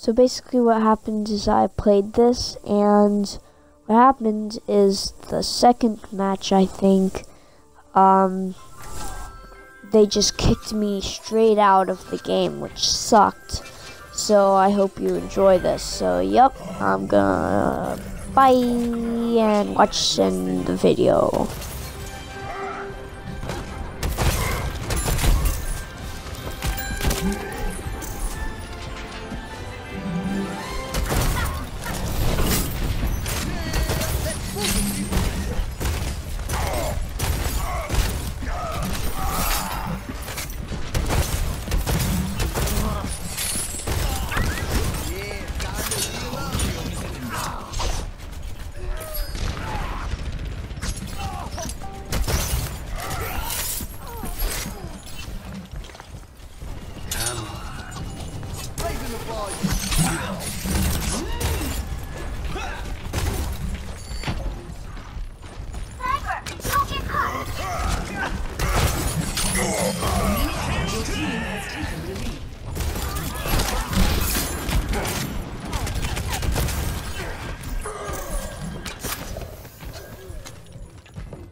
So basically, what happened is I played this, and what happened is the second match, I think, um, they just kicked me straight out of the game, which sucked. So I hope you enjoy this. So, yep, I'm gonna bye and watch in the video.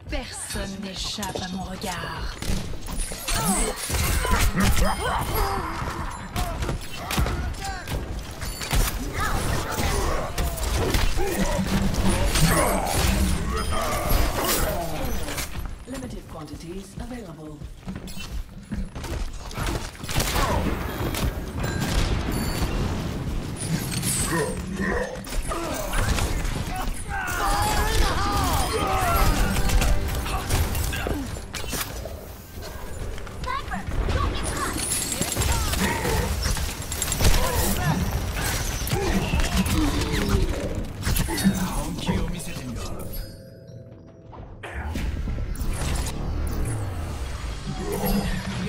Personne n'échappe à mon regard. Limited quantities available.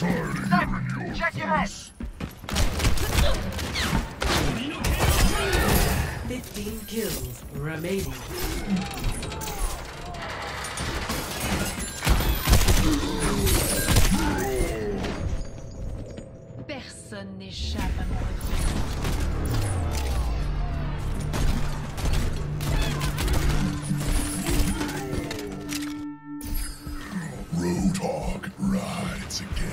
Check your head. Fifteen kills remaining. Personne n'échappe à mon regard. Roadhog rides again.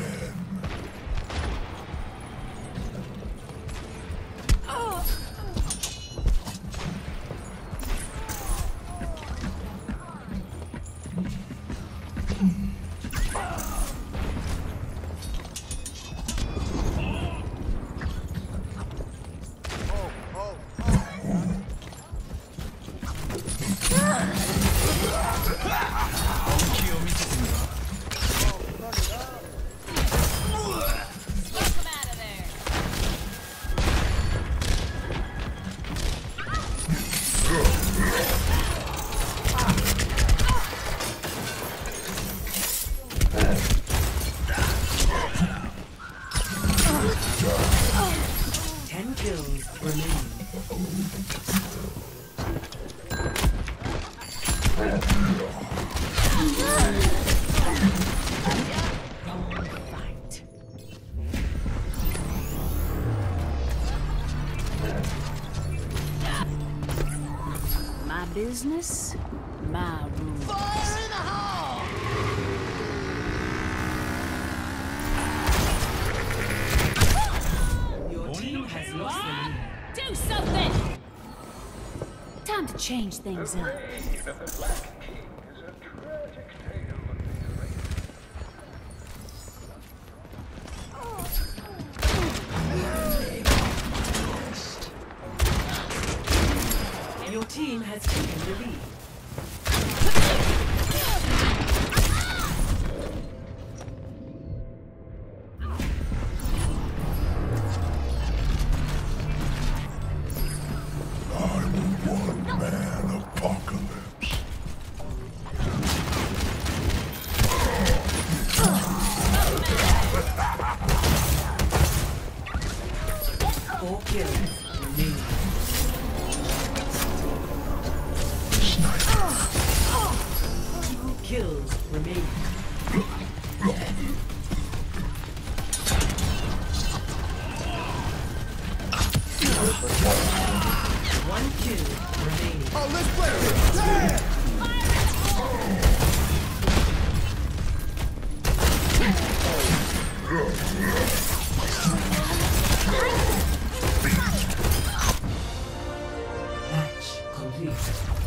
My business, my rules. Your team has lost the lead. Do something! Time to change things up. Your team has taken the lead. Kills remaining. One kill remaining. Oh, Match complete.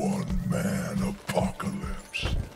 I'm a one-man apocalypse.